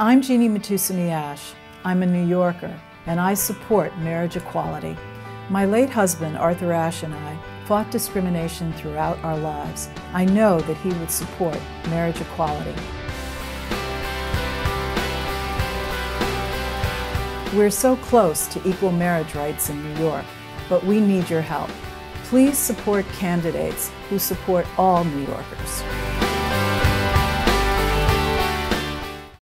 I'm Jeannie Moutoussamy-Ashe. I'm a New Yorker, and I support marriage equality. My late husband, Arthur Ashe, and I fought discrimination throughout our lives. I know that he would support marriage equality. We're so close to equal marriage rights in New York, but we need your help. Please support candidates who support all New Yorkers.